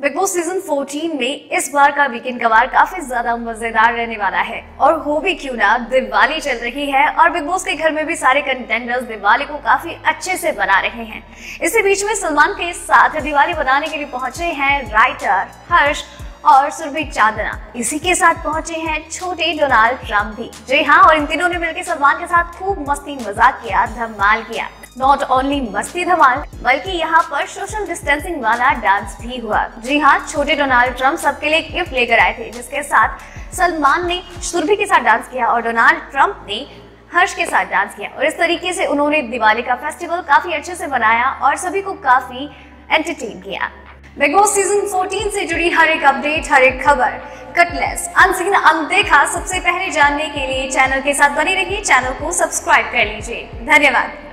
Big boss season 14 में इस बार का वीकेंड कवार काफ़ी ज़्यादा मज़ेदार रहने वाला है। और हो भी क्यों ना, दिवाली चल रही है और बिग बॉस के घर में भी सारे कंटेंडर्स दिवाली को काफ़ी अच्छे से बना रहे हैं। इसी बीच में सलमान के साथ दिवाली बनाने के लिए पहुँचे हैं राइटर हर्ष और सुरभि चांदना। इसी के साथ पहुँचे हैं छोटे डोनाल्ड ट्रंप भी। जी हाँ और इन तीनों ने मिलकर सलमान के साथ खूब मस्ती मज़ाक किया, धमाल किया। नॉट ओनली मस्ती धमाल, बल्कि यहाँ पर सोशल डिस्टेंसिंग वाला डांस भी हुआ। जी हाँ छोटे डोनाल्ड ट्रंप सबके लिए गिफ्ट लेकर आए थे, जिसके साथ सलमान ने सुरभि के साथ डांस किया और डोनाल्ड ट्रंप ने हर्ष के साथ डांस किया। और इस तरीके से उन्होंने दिवाली का फेस्टिवल काफ़ी अच्छे से बनाया और सभी को काफ़ी एंटरटेन किया। बिग बॉस सीज़न 14 से जुड़ी हर एक अपडेट हर एक खबर कटलेस अनसीन अनदेखा, सबसे पहले जानने के लिए चैनल के साथ बने रहिए चैनल को सब्सक्राइब कर लीजिए। धन्यवाद।